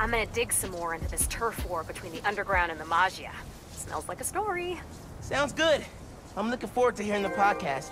I'm gonna dig some more into this turf war between the Underground and the Maggia. Smells like a story. Sounds good. I'm looking forward to hearing the podcast.